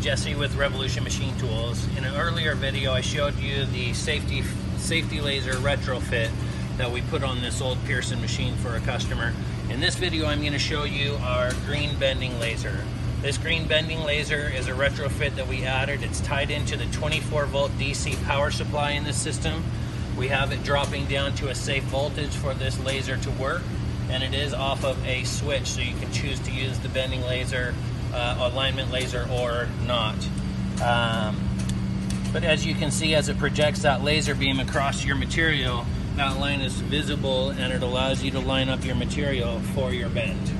Jesse with Revolution Machine Tools. In an earlier video, I showed you the safety safety laser retrofit that we put on this old Pearson machine for a customer. In this video, I'm going to show you our green bending laser. This green bending laser is a retrofit that we added. It's tied into the 24 volt DC power supply in this system. We have it dropping down to a safe voltage for this laser to work and it is off of a switch so you can choose to use the bending laser uh, alignment laser or not. Um, but as you can see as it projects that laser beam across your material that line is visible and it allows you to line up your material for your bend